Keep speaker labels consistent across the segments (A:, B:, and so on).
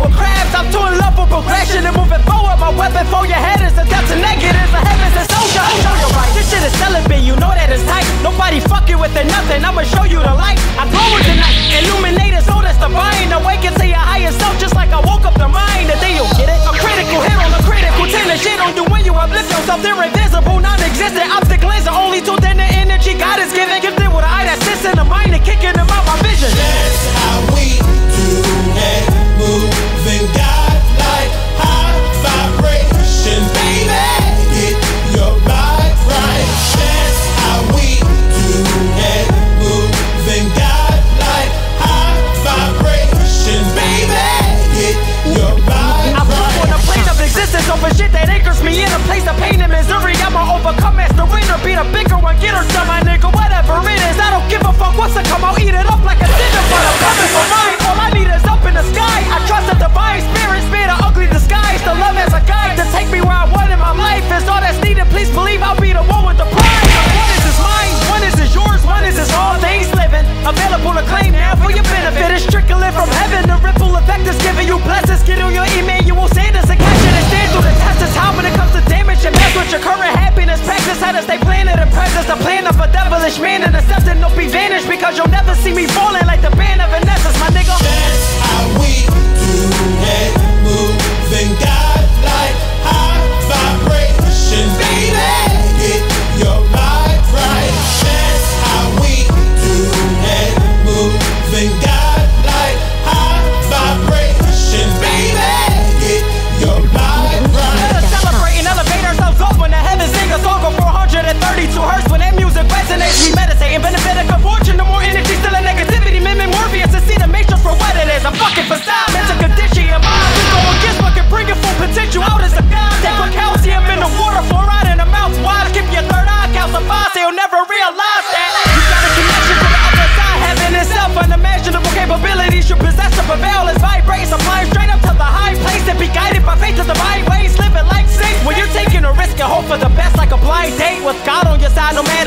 A: with crabs. I'm too in love with progression and moving forward. My weapon for your head is a death to negatives. The heavens is soldier. I'll show you right. This shit is celibate, you know that it's tight. Nobody fucking with it, nothing. I'ma show you the light. I glow with the night. Illuminate us, oh, that's divine. Awaken to your higher self, just like I woke up the mind. And then you'll get it. A critical hit on a critical ten shit on you when you uplift yourself. They're invisible, non existent. Obstacles are only too thin the energy God is giving. Gifted with an eye that sits in the mind and kicking them out my vision.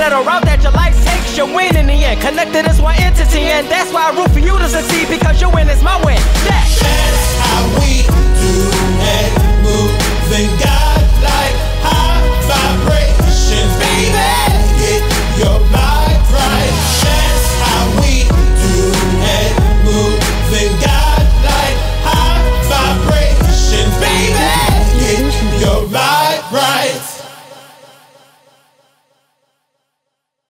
A: that a route that your life takes, you win in the end. Connected as one entity, and that's why I root for you to succeed because your win is my win.